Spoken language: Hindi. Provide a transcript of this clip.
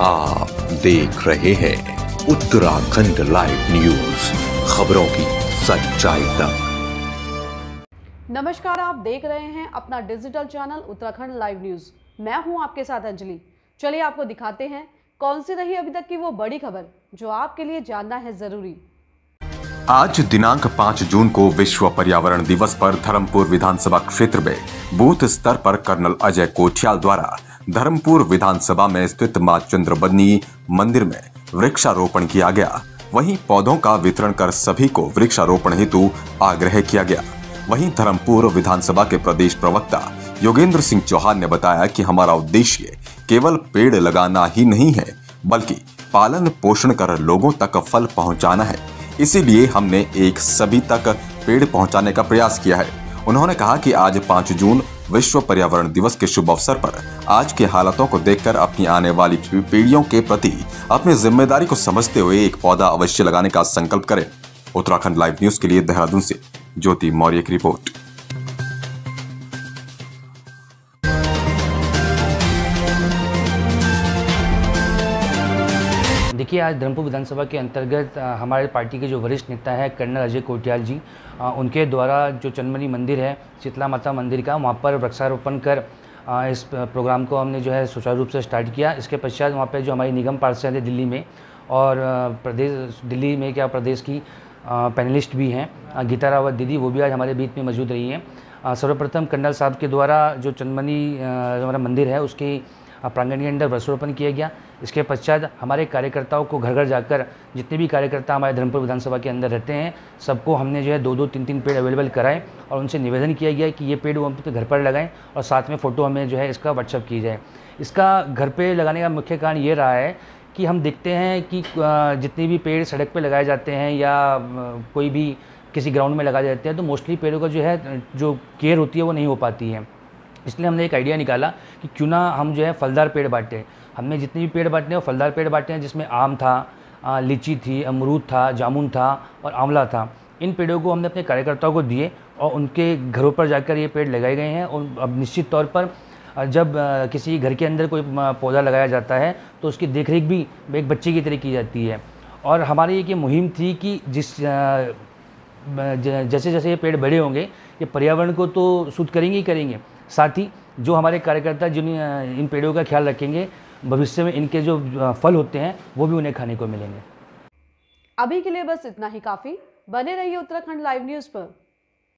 आप देख रहे हैं उत्तराखंड लाइव न्यूज़ खबरों की सच्चाई तक। नमस्कार आप देख रहे हैं अपना digital channel Uttarakhand live news मैं हूँ आपके साथ अंजलि। चलिए आपको दिखाते हैं कौन सी रही अभी तक की वो बड़ी खबर जो आपके लिए जानना है ज़रूरी। आज दिनांक 5 जून को विश्व पर्यावरण दिवस पर धर्मपुर विधानसभा क्षेत्र में बूथ स्तर पर कर्नल अजय कोठियाल द्वारा धर्मपुर विधानसभा में स्थित माँ चंद्रबदनी मंदिर में वृक्षारोपण किया गया। वहीं पौधों का वितरण कर सभी को वृक्षारोपण हेतु आग्रह किया गया। वहीं धर्मपुर विधानसभा के प्रदेश प्रवक्ता योगेंद्र सिंह चौहान ने बताया कि हमारा उद्देश्य केवल पेड़ लगाना ही नहीं है, बल्कि पालन पोषण कर लोगों तक फल पहुंचाना है। इसीलिए हमने एक सभी तक पेड़ पहुँचाने का प्रयास किया है। उन्होंने कहा कि आज 5 जून, विश्व पर्यावरण दिवस के शुभ अवसर पर आज के हालातों को देखकर अपनी आने वाली पीढ़ियों के प्रति अपनी ज़िम्मेदारी को समझते हुए एक पौधा अवश्य लगाने का संकल्प करें। उत्तराखंड लाइव न्यूज़ के लिए देहरादून से ज्योति मौर्य की रिपोर्ट। देखिए, आज धर्मपुर विधानसभा के अंतर्गत हमारे पार्टी के जो वरिष्ठ नेता हैं, कर्नल अजय कोटियाल जी उनके द्वारा जो चंदमनी मंदिर है, शीतला माता मंदिर का, वहाँ पर वृक्षारोपण कर इस प्रोग्राम को हमने जो है सुचारू रूप से स्टार्ट किया। इसके पश्चात वहाँ पर जो हमारी निगम पार्षद है दिल्ली में और प्रदेश, दिल्ली में क्या प्रदेश की पैनलिस्ट भी हैं गीता रावत दीदी, वो भी आज हमारे बीच में मौजूद रही हैं। सर्वप्रथम कर्नल साहब के द्वारा जो चंदमनी हमारा मंदिर है, उसकी प्रांगण के अंदर वृक्षारोपण किया गया। इसके पश्चात हमारे कार्यकर्ताओं को घर घर जाकर जितने भी कार्यकर्ता हमारे धर्मपुर विधानसभा के अंदर रहते हैं, सबको हमने जो है दो दो तीन तीन पेड़ अवेलेबल कराए और उनसे निवेदन किया गया कि ये पेड़ वो अपने घर पर लगाएँ और साथ में फ़ोटो हमें जो है इसका व्हाट्सअप की जाए। इसका घर पर लगाने का मुख्य कारण ये रहा है कि हम देखते हैं कि जितने भी पेड़ सड़क पे लगाए जाते हैं या कोई भी किसी ग्राउंड में लगाए जाते हैं तो मोस्टली पेड़ों का जो है, जो केयर होती है वो नहीं हो पाती है। इसलिए हमने एक आइडिया निकाला कि क्यों ना हम जो है फलदार पेड़ बांटें। हमने जितने भी पेड़ बांटे हैं, वो फलदार पेड़ बांटे हैं, जिसमें आम था लीची थी, अमरूद था, जामुन था और आंवला था। इन पेड़ों को हमने अपने कार्यकर्ताओं को दिए और उनके घरों पर जाकर ये पेड़ लगाए गए हैं। और अब निश्चित तौर पर जब किसी घर के अंदर कोई पौधा लगाया जाता है तो उसकी देखरेख भी एक बच्चे की तरह की जाती है। और हमारी एक ये मुहिम थी कि जिस जैसे जैसे ये पेड़ बड़े होंगे, ये पर्यावरण को तो शुद्ध करेंगे ही करेंगे साथ ही जो हमारे कार्यकर्ता जिन इन पेड़ों का ख्याल रखेंगे, भविष्य में इनके जो फल होते हैं, वो भी उन्हें खाने को मिलेंगे। अभी के लिए बस इतना ही काफ़ी। बने रहिए उत्तराखंड लाइव न्यूज़ पर।